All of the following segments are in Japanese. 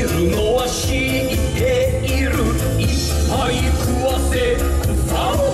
いるのは知っている。いっぱい食わせ草を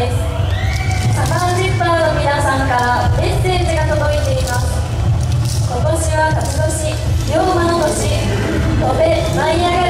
です。サタンジッパーの皆さんからメッセージが届いています。今年は勝ち年龍馬の年戸べ舞い上がる